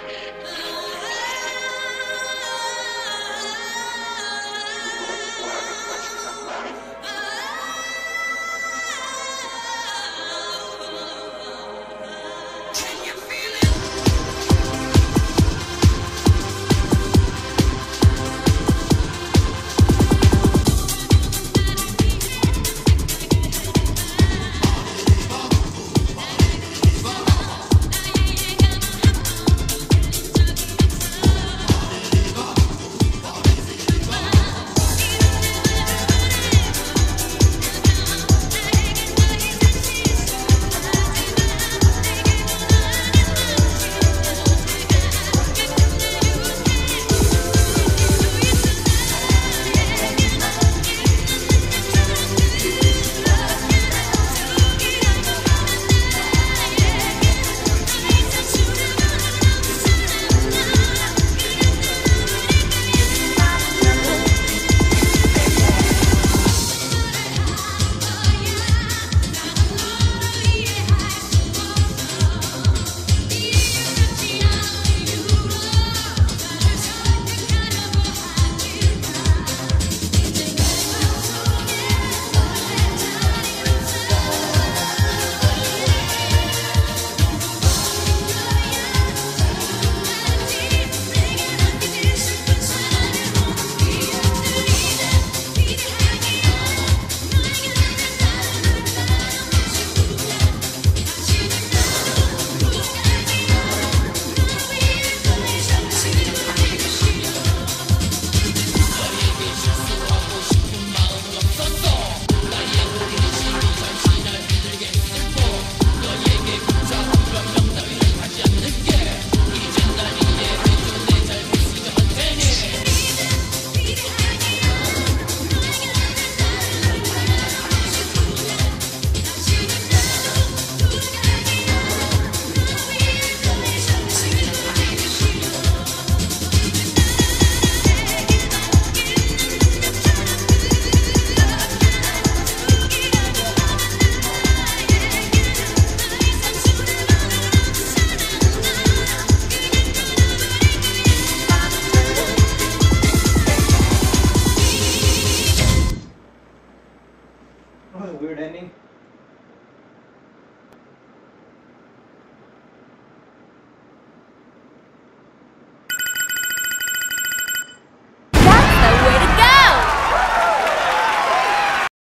Oh. Weird ending.